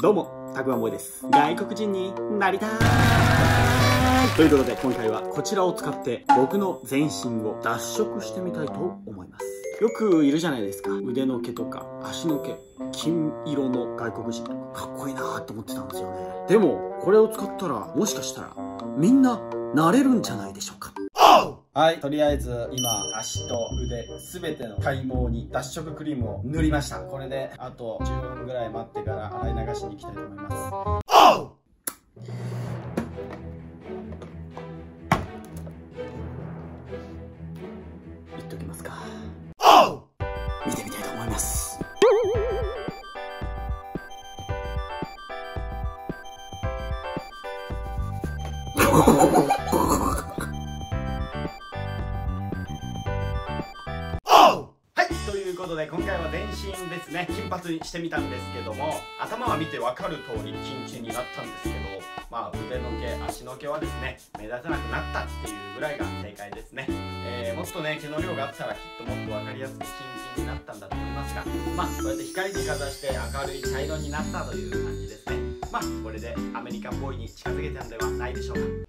どうも、たくまボーイです。外国人になりたいということで今回はこちらを使って僕の全身を脱色してみたいと思います。よくいるじゃないですか。腕の毛とか足の毛、金色の外国人とかかっこいいなーって思ってたんですよね。でも、これを使ったらもしかしたらみんななれるんじゃないでしょうか。はい、とりあえず今足と腕すべての体毛に脱色クリームを塗りましたこれであと10分ぐらい待ってからしに行きたいと思います。いっときますか。見てみたいと思います ことで今回は全身ですね金髪にしてみたんですけども頭は見てわかる通り金球になったんですけどまあ腕の毛足の毛はですね目立たなくなったっていうぐらいが正解ですね、えー、もっとね毛の量があったらきっともっと分かりやすく金球になったんだと思いますがまあこうやって光にかざして明るい茶色になったという感じですね。まあこれでアメリカンボーイに近づけたんではないでしょうか。